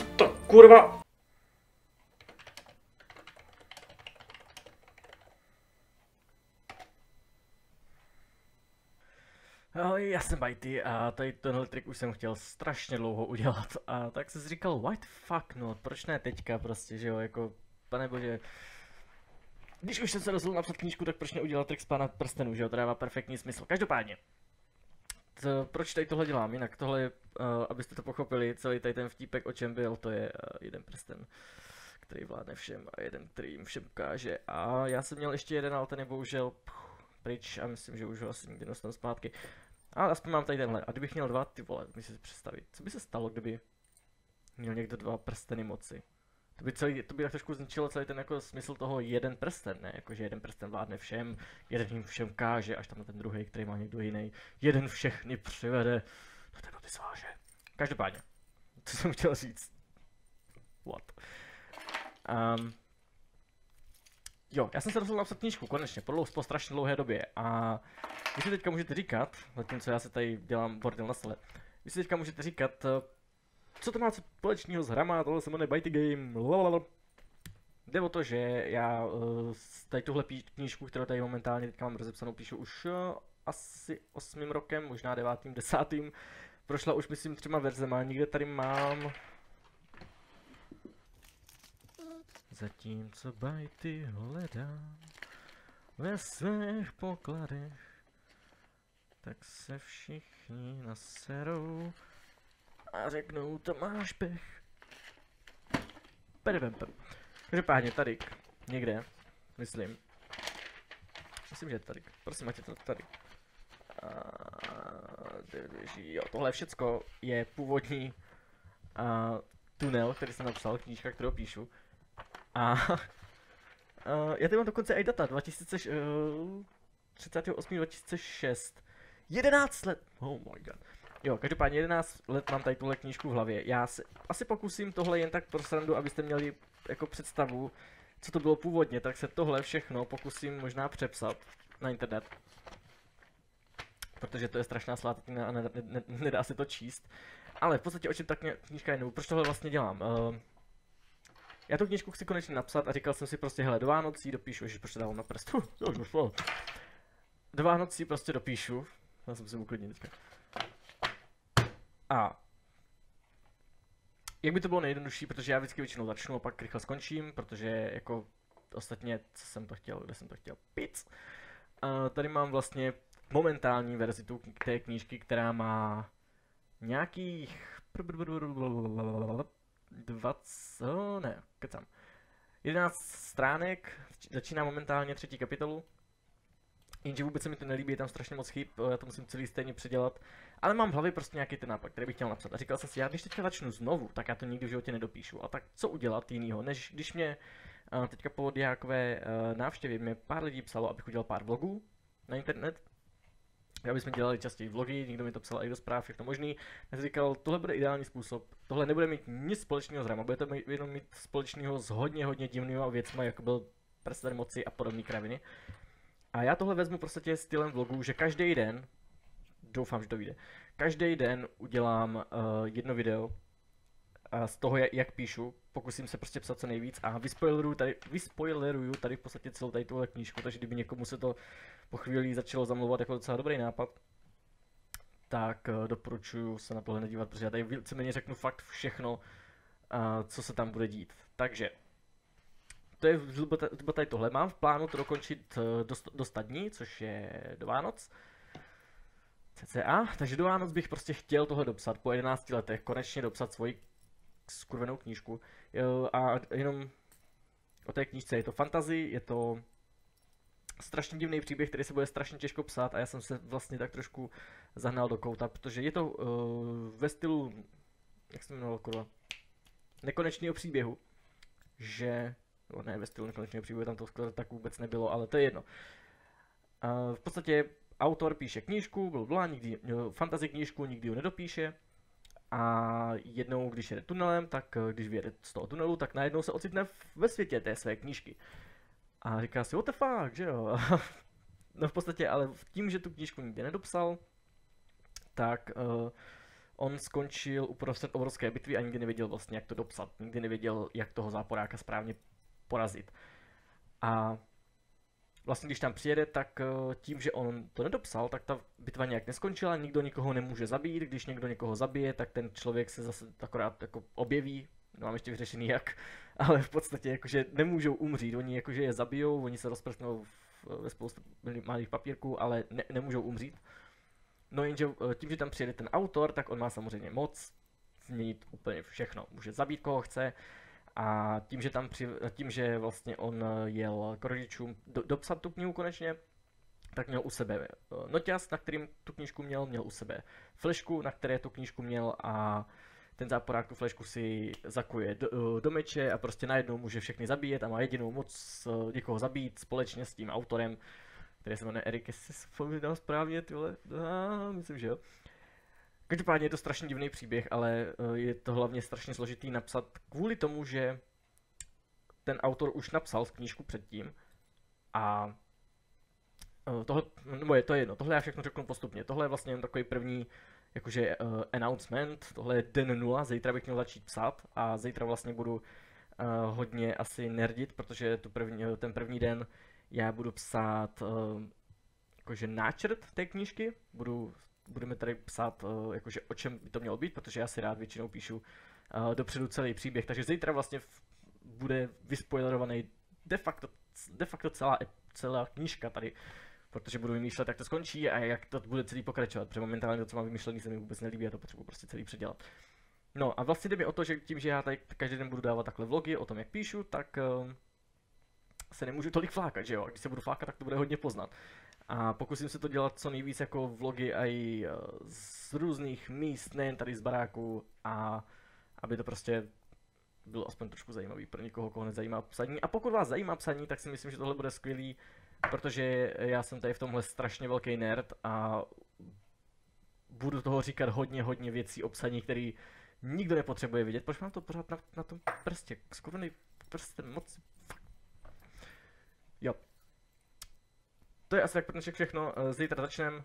Co to kurva? Ahoj, já jsem Bajty a tady tenhle trik už jsem chtěl strašně dlouho udělat a tak jsem si říkal, what fuck, no, proč ne teďka prostě, že jo, jako, pane bože, když už jsem se rozhodl napsat knížku, tak proč neudělat trik z pána prstenů, že jo, to dává perfektní smysl. Každopádně, to, proč tady tohle dělám, jinak tohle, uh, abyste to pochopili, celý tady ten vtípek, o čem byl, to je uh, jeden prsten, který vládne všem a jeden, který jim všem ukáže. A já jsem měl ještě jeden, ale ten je bohužel pryč a myslím, že už ho asi nikdy dostanu zpátky. Ale aspoň mám tady tenhle. A kdybych měl dva, ty vole, musíte si představit. Co by se stalo, kdyby měl někdo dva prsteny moci? To by, celý, to by tak trošku zničilo celý ten jako smysl toho jeden prsten, ne? Jakože jeden prsten vládne všem, jeden jim všem káže, až tam ten druhý, který má někdo jiný, jeden všechny přivede, no ten ty sváže. Každopádně, co jsem chtěl říct? What? Um, jo, já jsem se rozhodl napsat knížku, konečně, po, dlou, po strašně dlouhé době a vy si teďka můžete říkat, zatímco já se tady dělám bordel na stole, vy si teďka můžete říkat, co to má společného s hrama, tohle se jmenuje Byte Game, lalalala. Jde o to, že já uh, tady tuhle knížku, kterou tady momentálně teďka mám rozepsanou, píšu už uh, asi osmým rokem, možná devátým, desátým. Prošla už myslím třema verzema, někde tady mám... Zatímco bajty hledám ve svých pokladech, tak se všichni naserou a řeknou, to máš pech. Pedevempem. Každopádně tady, někde, myslím. Myslím, že tady. Prosím, je to tady. A, jo, tohle všecko je původní a, tunel, který jsem napsal, knížka, kterou píšu. A, a já tady mám dokonce i data, 2038 2006. 11 let, oh my god. Jo, každopádně 11 let mám tady tuhle knížku v hlavě. Já se asi pokusím tohle jen tak pro srandu, abyste měli jako představu, co to bylo původně, tak se tohle všechno pokusím možná přepsat na internet. Protože to je strašná slátatina a nedá, ne, ne, nedá se to číst. Ale v podstatě o čem ta knížka je, nebo proč tohle vlastně dělám? Uh, já tu knížku chci konečně napsat a říkal jsem si prostě, hele, do Vánocí dopíšu, že proč dávám na prst. do Vánocí prostě dopíšu. Já jsem si uklidnit teďka. A jak by to bylo nejjednodušší, protože já vždycky většinou začnu a pak rychle skončím, protože jako ostatně, co jsem to chtěl, kde jsem to chtěl, pic. A tady mám vlastně momentální verzi tu, té knížky, která má nějakých 20, ne, kecám. 11 stránek, začíná momentálně třetí kapitolu. Jenže vůbec se mi to nelíbí, je tam strašně moc chyb, já to musím celý stejně předělat. Ale mám v hlavě prostě nějaký ten nápad, který bych chtěl napsat. A říkal jsem si, já když teďka začnu znovu, tak já to nikdy v životě nedopíšu. A tak co udělat jinýho, než když mě uh, teďka po diákové uh, návštěvě mě pár lidí psalo, abych udělal pár vlogů na internet. Aby jsme dělali častěji vlogy, někdo mi to psal i do zpráv, všechno možný. Já jsem říkal, tohle bude ideální způsob, tohle nebude mít nic společného s Rama, bude to mít, jenom mít společného s hodně, hodně divnými věcmi, jako byl prsten moci a podobné kraviny. A já tohle vezmu prostě stylem vlogu, že každý den, doufám, že to vyjde, každý den udělám uh, jedno video a z toho, jak, jak píšu, pokusím se prostě psat co nejvíc a vyspoileruju tady, vyspoileruju tady v podstatě celou tady tuhle knížku, takže kdyby někomu se to po chvíli začalo zamlouvat jako docela dobrý nápad, tak uh, doporučuju se na tohle nedívat, protože já tady víceméně řeknu fakt všechno, uh, co se tam bude dít. Takže, to je zhruba tady tohle. Mám v plánu to dokončit do, do 100 dní, což je do Vánoc. CCA, takže do Vánoc bych prostě chtěl tohle dopsat po 11 letech, konečně dopsat svoji skurvenou knížku. A jenom o té knížce je to fantasy, je to strašně divný příběh, který se bude strašně těžko psát a já jsem se vlastně tak trošku zahnal do kouta, protože je to uh, ve stylu, jak se jmenoval kurva, nekonečného příběhu, že nebo ne ve stylu nekonečného příběhu, tam to skoro tak vůbec nebylo, ale to je jedno. V podstatě autor píše knížku, byl blá, nikdy, fantasy knížku, nikdy ho nedopíše. A jednou, když jede tunelem, tak když vyjede z toho tunelu, tak najednou se ocitne ve světě té své knížky. A říká si, what the fuck, že jo? no v podstatě, ale tím, že tu knížku nikdy nedopsal, tak uh, on skončil uprostřed obrovské bitvy a nikdy nevěděl vlastně, jak to dopsat. Nikdy nevěděl, jak toho záporáka správně porazit. A vlastně když tam přijede, tak eh, tím, že on to nedopsal, tak ta bitva nějak neskončila, nikdo nikoho nemůže zabít, když někdo někoho zabije, tak ten člověk se zase akorát jako objeví, nemám ještě vyřešený jak, ale v podstatě jakože nemůžou umřít, oni jakože je zabijou, oni se rozprsknou ve spoustu malých papírků, ale ne, nemůžou umřít. No jenže eh, tím, že tam přijede ten autor, tak on má samozřejmě moc změnit úplně všechno. Může zabít koho chce, a tím, že tam při, tím, že vlastně on jel k rodičům do, dopsat tu knihu konečně, tak měl u sebe eh, noťaz, na kterým tu knížku měl, měl u sebe flešku, na které tu knížku měl a ten záporák tu flešku si zakuje do, eh, do meče a prostě najednou může všechny zabíjet a má jedinou moc eh, někoho zabít společně s tím autorem, který se jmenuje Erik, jestli vzpomínám správně, tyhle, ah, myslím, že jo. Každopádně je to strašně divný příběh, ale eh, je to hlavně strašně složitý napsat kvůli tomu, že ten autor už napsal v knížku předtím a eh, tohle, nebo je to jedno, tohle já všechno řeknu postupně. Tohle je vlastně jen takový první jakože uh, announcement, tohle je den nula, zítra bych měl začít psát a zítra vlastně budu uh, hodně asi nerdit, protože tu první, ten první den já budu psát uh, jakože náčrt té knížky, budu budeme tady psát, uh, jakože o čem by to mělo být, protože já si rád většinou píšu uh, dopředu celý příběh, takže zítra vlastně v, bude vyspoilerovaný de facto, de facto celá, celá knížka tady, protože budu vymýšlet, jak to skončí a jak to bude celý pokračovat, protože momentálně to, co mám vymyšlený, se mi vůbec nelíbí a to potřebuji prostě celý předělat. No a vlastně jde mi o to, že tím, že já tady každý den budu dávat takhle vlogy o tom, jak píšu, tak uh, se nemůžu tolik flákat, že jo? A když se budu flákat, tak to bude hodně poznat. A pokusím se to dělat co nejvíc jako vlogy i eh, z různých míst, nejen tady z baráku a aby to prostě bylo aspoň trošku zajímavý pro někoho, koho nezajímá psaní. A pokud vás zajímá psaní, tak si myslím, že tohle bude skvělý, protože já jsem tady v tomhle strašně velký nerd a budu toho říkat hodně, hodně věcí o psaní, který nikdo nepotřebuje vidět. Proč mám to pořád na, na tom prstě? Skurvený prstem moc... Jo, to je asi tak pro dnešek všechno. Eh, zítra začneme.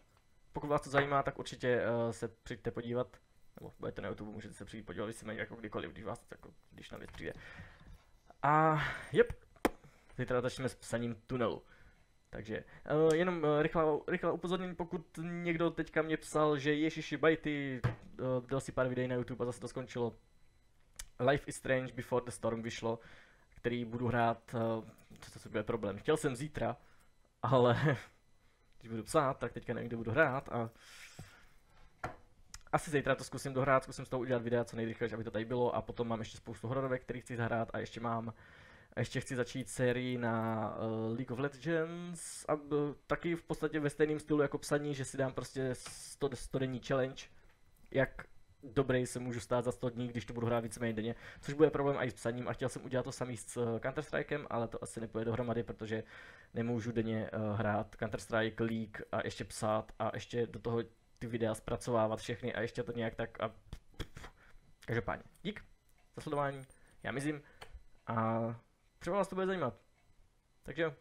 Pokud vás to zajímá, tak určitě uh, se přijďte podívat. Nebo budete na YouTube, můžete se přijít podívat víceméně jako kdykoliv, když vás jako, když na věc přijde. A jep, zítra začneme s psaním tunelu. Takže uh, jenom uh, rychlá, rychlá upozornění, pokud někdo teďka mě psal, že ježiši bajty, uh, dal si pár videí na YouTube a zase to skončilo. Life is Strange Before the Storm vyšlo, který budu hrát, uh, co to bude problém. Chtěl jsem zítra, ale když budu psát, tak teďka nevím, kde budu hrát a asi zítra to zkusím dohrát, zkusím z toho udělat videa co nejrychleji, aby to tady bylo a potom mám ještě spoustu hororovek, který chci zahrát a ještě mám a ještě chci začít sérii na uh, League of Legends a uh, taky v podstatě ve stejném stylu jako psaní, že si dám prostě 100, 100 denní challenge, jak dobrý se můžu stát za 100 dní, když to budu hrát víceméně denně, což bude problém i s psaním a chtěl jsem udělat to samý s uh, Counter-Strikem, ale to asi nepůjde dohromady, protože nemůžu denně uh, hrát Counter-Strike, League a ještě psát a ještě do toho ty videa zpracovávat všechny a ještě to nějak tak a každopádně. Dík za sledování, já mizím a třeba vás to bude zajímat. Takže jo.